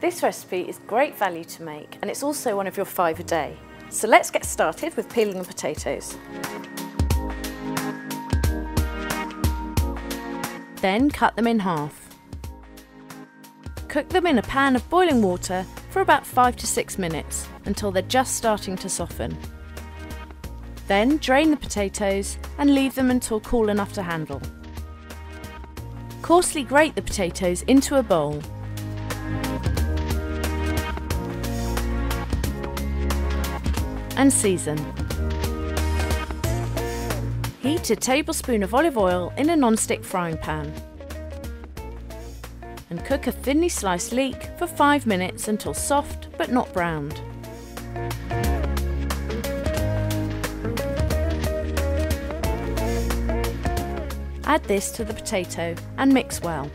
This recipe is great value to make and it's also one of your five a day. So let's get started with peeling the potatoes. Then cut them in half. Cook them in a pan of boiling water for about 5 to 6 minutes until they're just starting to soften. Then drain the potatoes and leave them until cool enough to handle. Coarsely grate the potatoes into a bowl. And season. Heat a tablespoon of olive oil in a non-stick frying pan and cook a thinly sliced leek for 5 minutes until soft but not browned. Add this to the potato and mix well.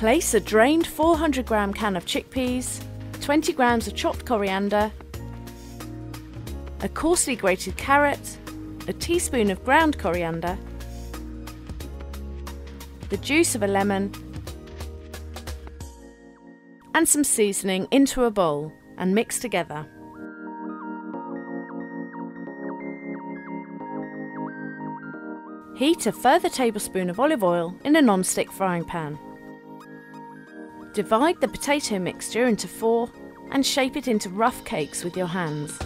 Place a drained 400 gram can of chickpeas, 20 grams of chopped coriander, a coarsely grated carrot, a teaspoon of ground coriander, the juice of a lemon, and some seasoning into a bowl and mix together. Heat a further tablespoon of olive oil in a non-stick frying pan. Divide the potato mixture into four and shape it into rough cakes with your hands.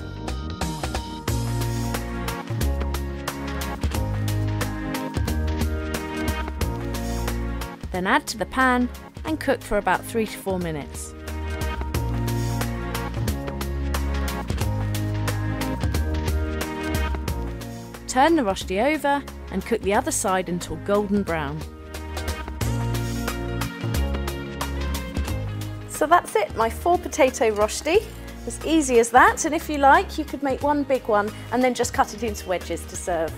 Then add to the pan and cook for about 3 to 4 minutes. Turn the rosti over and cook the other side until golden brown. So that's it, my four potato rosti. As easy as that, and if you like, you could make one big one and then just cut it into wedges to serve.